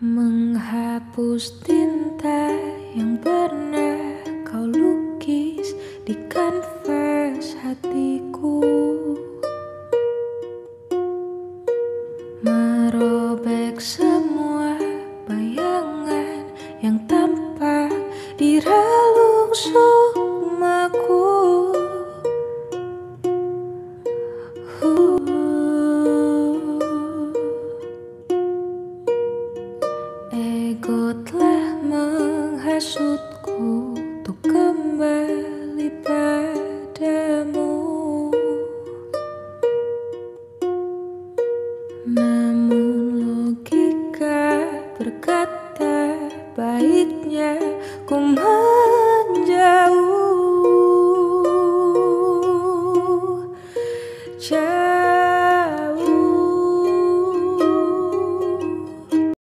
Menghapus tinta yang pernah kau lukis di kanvas hatiku. Merobek semua bayangan yang tampak di relung sukmaku telah menghasutku untuk kembali padamu. Namun logika berkata baiknya ku menjauh. Jauh